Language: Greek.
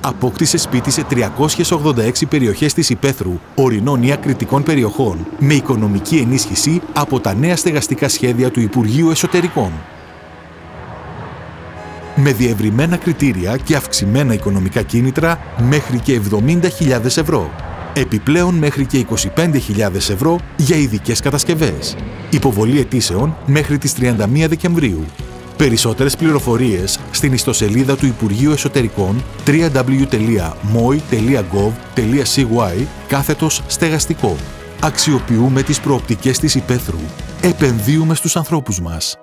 απόκτησε σπίτι σε 386 περιοχές της Υπέθρου, ορεινών ή ακριτικών περιοχών, με οικονομική ενίσχυση από τα νέα στεγαστικά σχέδια του Υπουργείου Εσωτερικών. Με διευρυμένα κριτήρια και αυξημένα οικονομικά κίνητρα μέχρι και 70.000 ευρώ. Επιπλέον μέχρι και 25.000 ευρώ για ειδικές κατασκευές. Υποβολή αιτήσεων μέχρι τις 31 Δεκεμβρίου. Περισσότερες πληροφορίες στην ιστοσελίδα του Υπουργείου Εσωτερικών www.moi.gov.cy κάθετος στεγαστικό. Αξιοποιούμε τις προοπτικές της υπαίθρου. Επενδύουμε στους ανθρώπους μας.